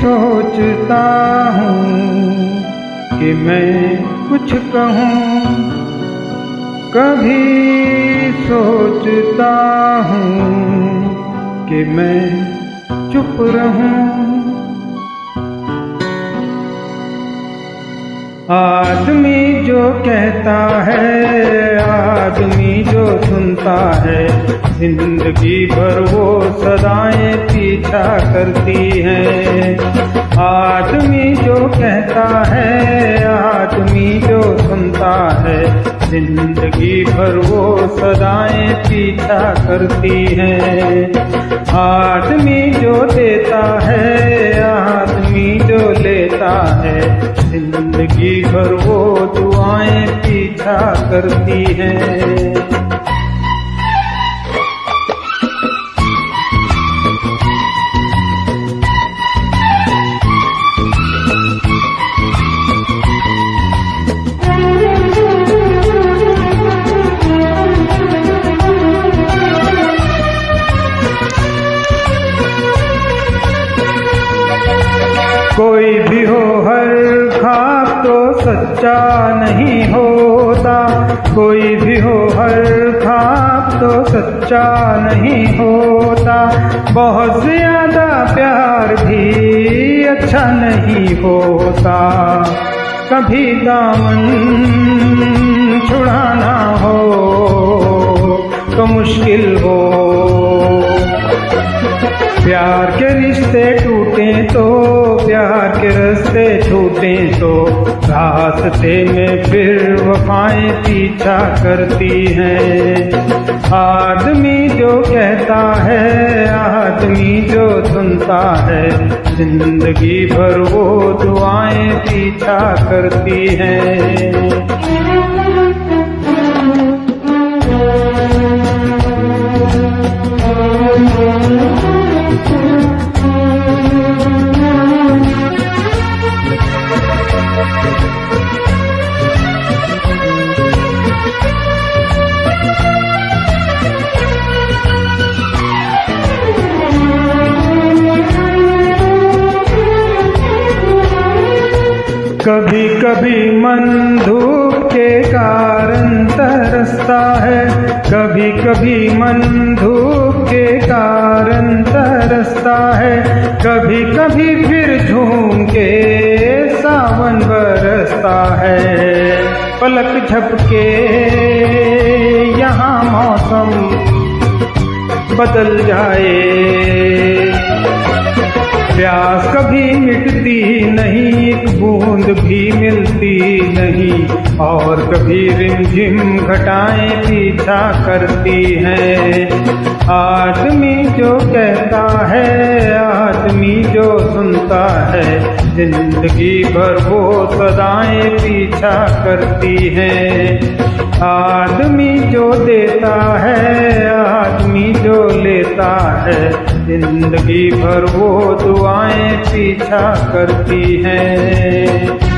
सोचता हूँ कि मैं कुछ कहूँ। कभी सोचता हूँ कि मैं चुप रहूँ। आदमी जो कहता है, आदमी जो सुनता है ज़िंदगी भर वो सदाएँ पीछा करती है। आदमी जो कहता है, आदमी जो सुनता है, ज़िंदगी भर वो सदाएँ पीछा करती है। आदमी जो देता है, आदमी जो लेता है, ज़िंदगी भर वो दुआएँ पीछा करती हैं। कोई भी हो, हर खाब तो सच्चा नहीं होता। कोई भी हो, हर खाब तो सच्चा नहीं होता। बहुत ज़्यादा प्यार भी अच्छा नहीं होता। कभी दामन छुड़ाना हो तो मुश्किल हो। प्यार के रिश्ते तो प्यार के रस्ते छूटे तो रास्ते में फिर वफाएँ पीछा करती हैं। आदमी जो कहता है, आदमी जो सुनता है, ज़िंदगी भर वो दुआएँ पीछा करती हैं। कभी कभी मन धूप के कारण तरसता है। कभी कभी मन धूप के कारण तरसता है। कभी कभी फिर झूम के सावन बरसता है। पलक झपके यहाँ मौसम बदल जाए। प्यास कभी मिटती नहीं एक बूंद भी मिलती नहीं, और कभी रिमझिम घटाएँ पीछा करती है। आदमी जो कहता है, आदमी जो सुनता है, ज़िंदगी भर वो सदाएँ पीछा करती है। आदमी जो देता है, आदमी जो लेता है ज़िंदगी भर वो दुआएँ पीछा करती हैं।